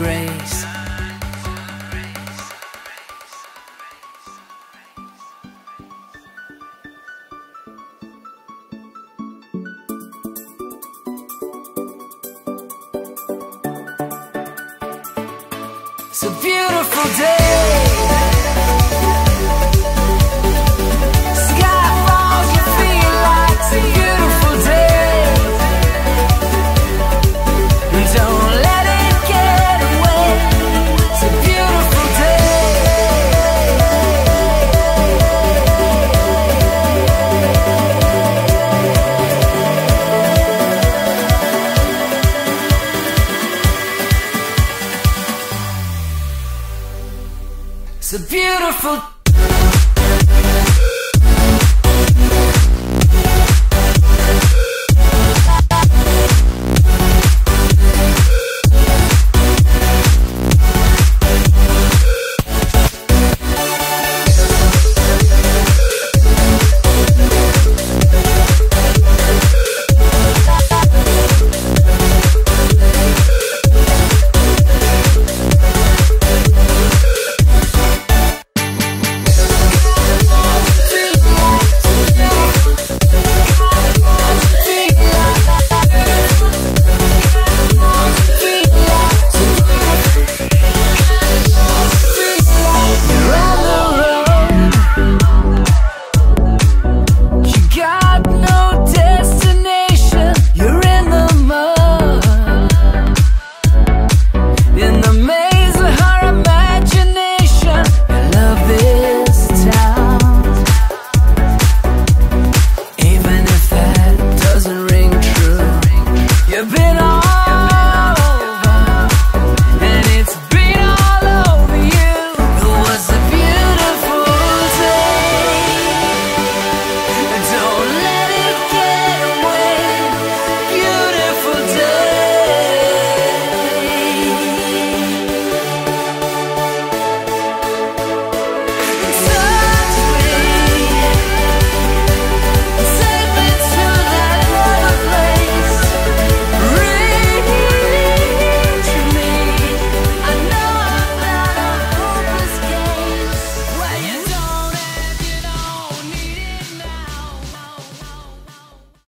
grace. It's a beautiful day. A beautiful